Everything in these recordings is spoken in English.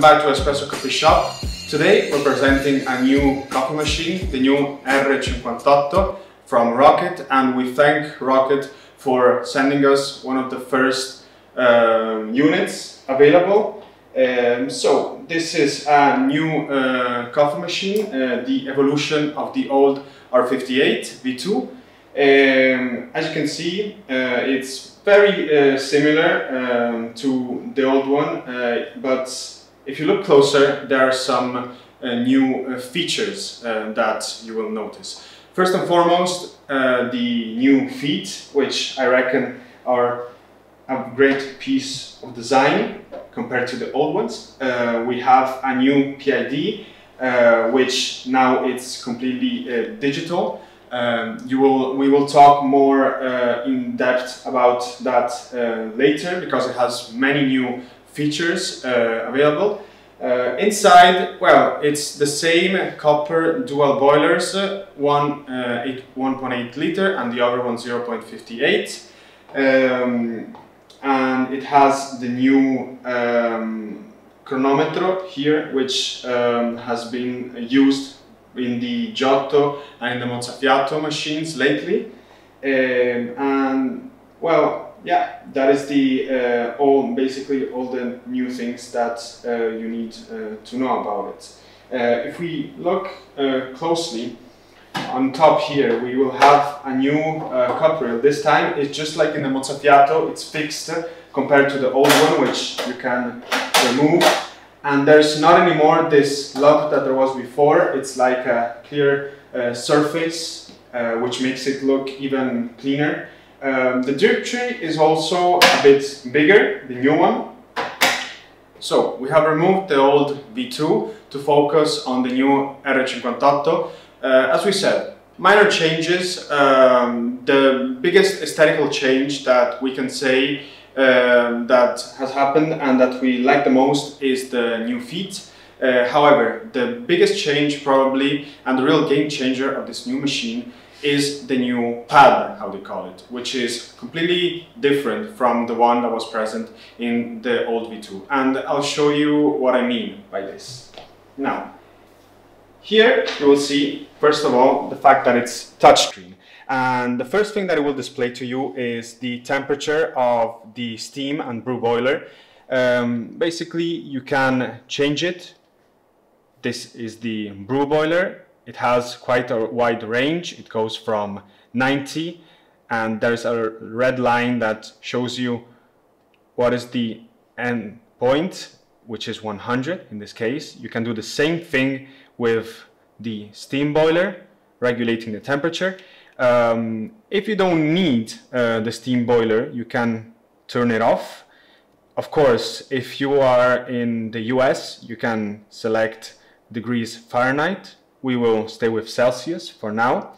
back to Espresso Coffee Shop. Today we're presenting a new coffee machine, the new R58 from Rocket and we thank Rocket for sending us one of the first um, units available. Um, so this is a new uh, coffee machine, uh, the evolution of the old R58 V2. Um, as you can see, uh, it's very uh, similar um, to the old one, uh, but if you look closer, there are some uh, new uh, features uh, that you will notice. First and foremost, the new feet, which I reckon are a great piece of design compared to the old ones. we have a new PID, which now it's completely digital. Um, you will, we will talk more uh, in depth about that uh, later because it has many new features uh, available. Uh, inside, well, it's the same copper dual boilers, uh, one 1.8 liter and the other one 0.58. Um, and it has the new um, chronometer here, which um, has been used in the Giotto and in the Mozzafiato machines lately. Um, and well, yeah, that is the uh, all basically all the new things that uh, you need uh, to know about it. If we look closely on top here, we will have a new cup rail. This time it's just like in the Mozzafiato, it's fixed compared to the old one, which you can remove and there's not anymore this lump that there was before. It's like a clear uh, surface, uh, which makes it look even cleaner. Um, the drip tree is also a bit bigger, the new one. So we have removed the old V2 to focus on the new R58. Uh, as we said, minor changes. Um, the biggest aesthetical change that we can say um, that has happened and that we like the most is the new feet. Uh, however, the biggest change probably and the real game changer of this new machine is the new pad, how they call it, which is completely different from the one that was present in the old V2. And I'll show you what I mean by this. Now, here you will see, first of all, the fact that it's touchscreen. And the first thing that it will display to you is the temperature of the steam and brew boiler. Um, basically, you can change it. This is the brew boiler. It has quite a wide range. It goes from 90 and there's a red line that shows you what is the end point, which is 100 in this case. You can do the same thing with the steam boiler, regulating the temperature. Um, if you don't need uh, the steam boiler, you can turn it off. Of course, if you are in the US, you can select degrees Fahrenheit. We will stay with Celsius for now.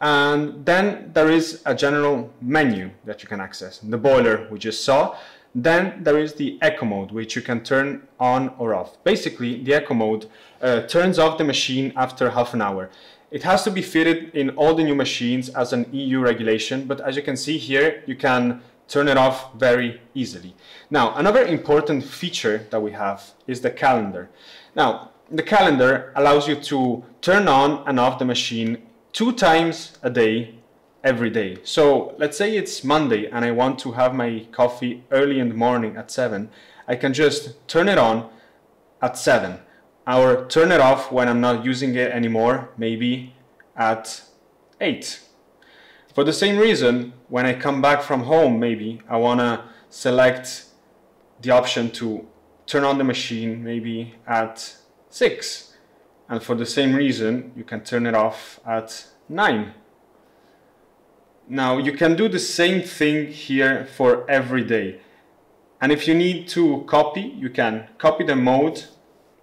And then there is a general menu that you can access. The boiler we just saw. Then there is the eco mode, which you can turn on or off. Basically, the eco mode uh, turns off the machine after half an hour. It has to be fitted in all the new machines as an EU regulation, but as you can see here, you can turn it off very easily. Now, another important feature that we have is the calendar. Now, the calendar allows you to turn on and off the machine two times a day, every day. So let's say it's Monday and I want to have my coffee early in the morning at 7. I can just turn it on at 7 or turn it off when I'm not using it anymore, maybe at 8. For the same reason, when I come back from home, maybe I want to select the option to turn on the machine maybe at 6. And for the same reason, you can turn it off at 9. Now, you can do the same thing here for every day. And if you need to copy, you can copy the mode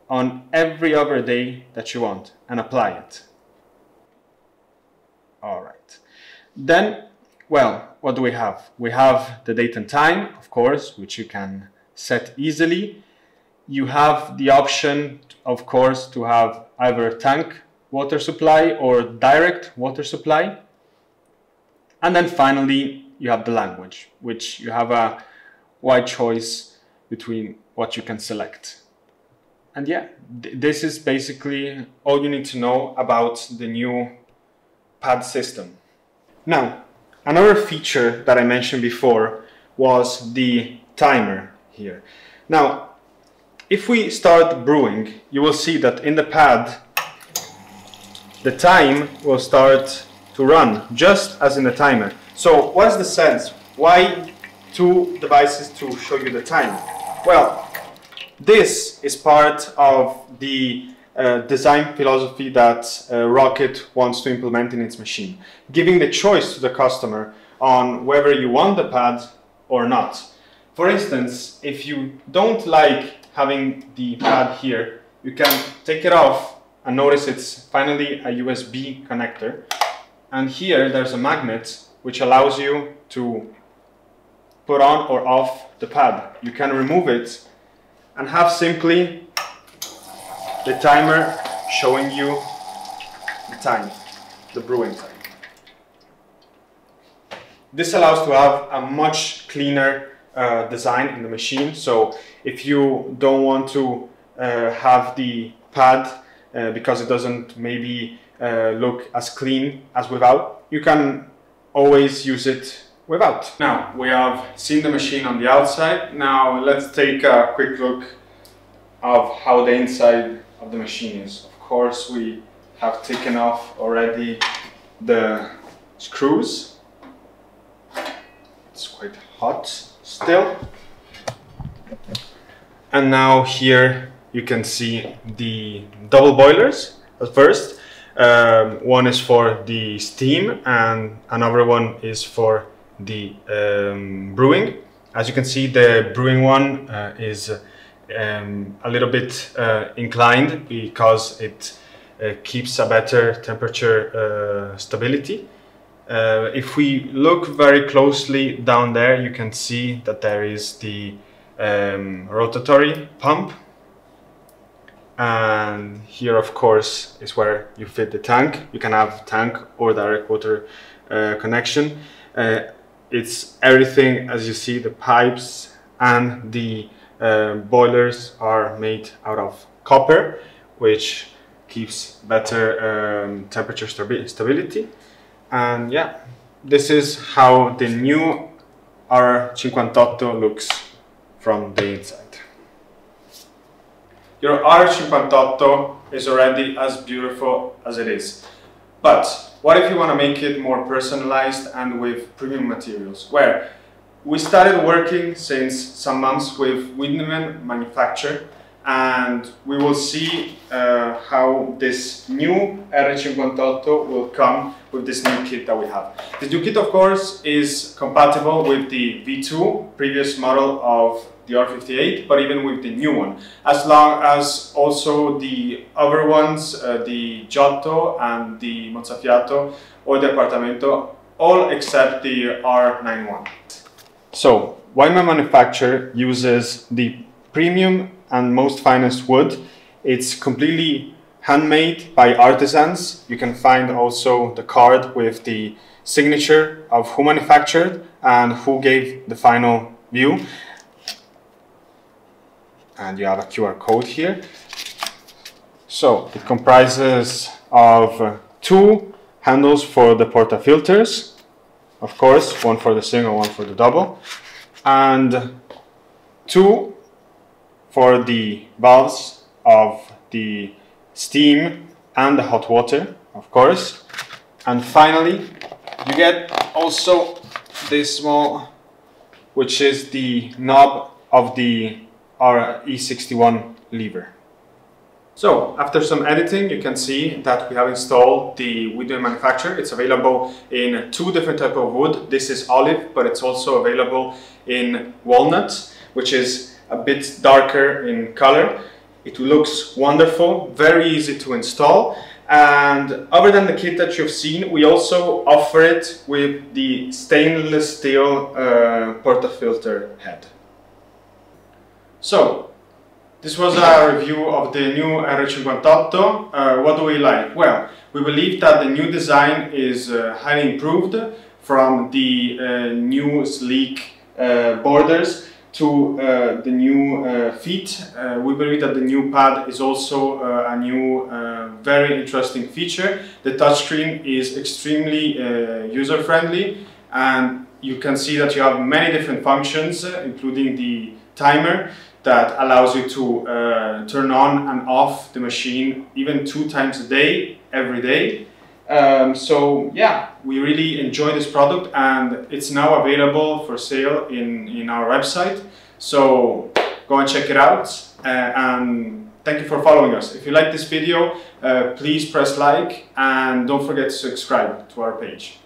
on every other day that you want and apply it. All right. Then, well, what do we have? We have the date and time, of course, which you can set easily. You have the option, of course, to have either tank water supply or direct water supply. And then finally, you have the language, which you have a wide choice between what you can select. and yeah, th this is basically all you need to know about the new pad system. Now, another feature that I mentioned before was the timer here. Now, if we start brewing, you will see that in the pad, the time will start to run, just as in the timer. So what's the sense? Why two devices to show you the time? Well, this is part of the uh, design philosophy that uh, Rocket wants to implement in its machine, giving the choice to the customer on whether you want the pad or not. For instance, if you don't like having the pad here, you can take it off and notice it's finally a USB connector. And here there's a magnet which allows you to put on or off the pad. You can remove it and have simply the timer showing you the time, the brewing time. This allows to have a much cleaner uh, design in the machine. So if you don't want to uh, have the pad uh, because it doesn't maybe uh, look as clean as without, you can always use it without. Now we have seen the machine on the outside. Now let's take a quick look of how the inside of the machine is. Of course we have taken off already the screws. It's quite hot still. And now here you can see the double boilers at first. Um, one is for the steam and another one is for the um, brewing. As you can see, the brewing one uh, is um, a little bit uh, inclined because it uh, keeps a better temperature uh, stability. Uh, if we look very closely down there, you can see that there is the um, rotatory pump. And here, of course, is where you fit the tank. You can have tank or direct water uh, connection. Uh, it's everything, as you see, the pipes and the uh, boilers are made out of copper, which keeps better um, temperature stabi stability. And yeah, this is how the new R58 looks from the inside. Your R58 is already as beautiful as it is. But what if you want to make it more personalized and with premium materials? Where we started working since some months with Wiedemann manufacture and we will see uh, how this new R58 will come with this new kit that we have. This new kit of course is compatible with the V2 previous model of the R58 but even with the new one as long as also the other ones uh, the Giotto and the Mozzafiato or the Appartamento all except the R91. So, why my manufacturer uses the premium and most finest wood. It's completely handmade by artisans. You can find also the card with the signature of who manufactured and who gave the final view. And you have a QR code here. So it comprises of uh, two handles for the porta filters, of course, one for the single, one for the double, and two for the valves of the steam and the hot water, of course. And finally, you get also this small, which is the knob of the RE61 lever. So after some editing you can see that we have installed the Wiedemann manufacturer. It's available in two different type of wood. This is olive but it's also available in walnut which is a bit darker in color. It looks wonderful, very easy to install and other than the kit that you've seen we also offer it with the stainless steel uh, portafilter head. So this was a review of the new R58. Uh, what do we like? Well, we believe that the new design is uh, highly improved from the uh, new sleek uh, borders to uh, the new uh, feet. Uh, we believe that the new pad is also uh, a new, uh, very interesting feature. The touchscreen is extremely uh, user-friendly and you can see that you have many different functions, including the timer that allows you to turn on and off the machine even two times a day, every day. Um, so yeah, we really enjoy this product and it's now available for sale in, in our website. So go and check it out uh, and thank you for following us. If you like this video, uh, please press like and don't forget to subscribe to our page.